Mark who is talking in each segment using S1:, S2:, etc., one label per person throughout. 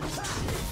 S1: blood.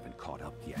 S2: Haven't caught up yet.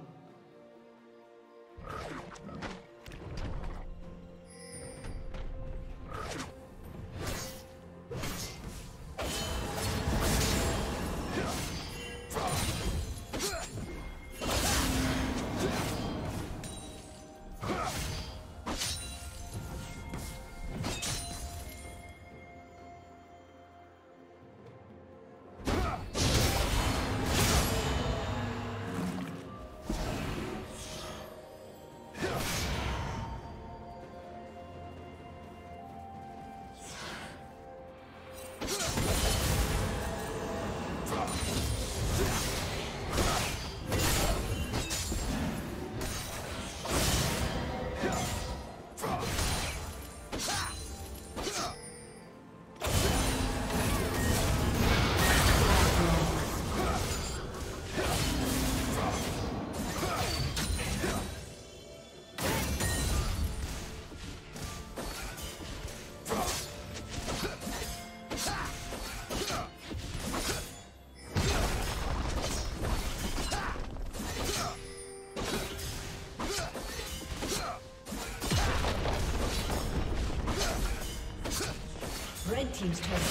S3: Team's turret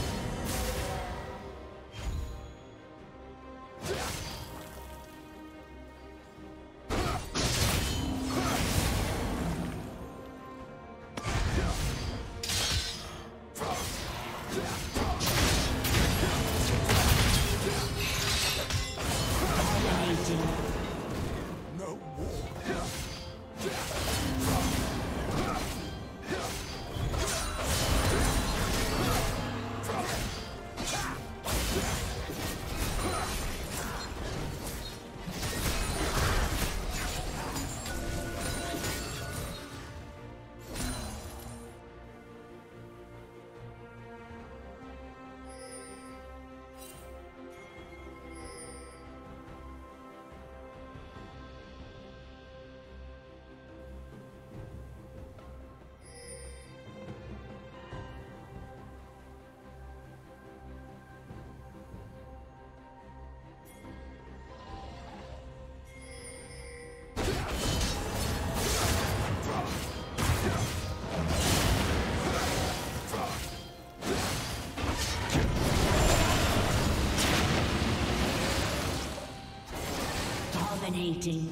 S3: Dominating.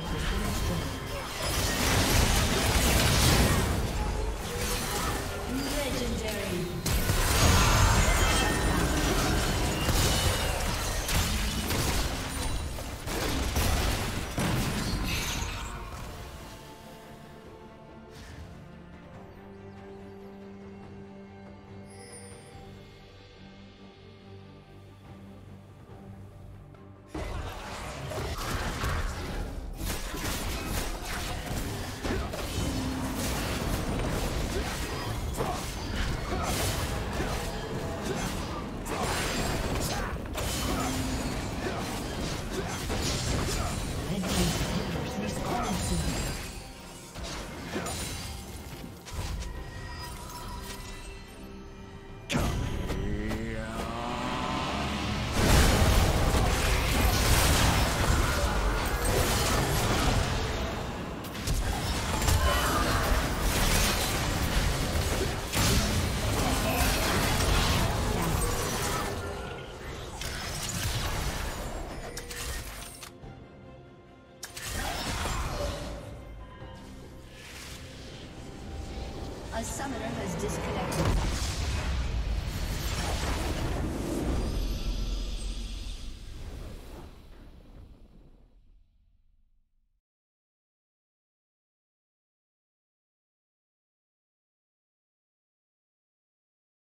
S3: has been.